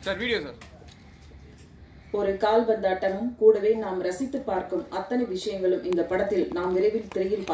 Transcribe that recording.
Sir video sir. ஒரு கால்பந்தாட்டமும் கூடவே நாம் ரசித்து பார்க்கும் அத்தனை விஷயங்களும் இந்த படத்தில் நாம் விரைவில் திரையில் பார்க்க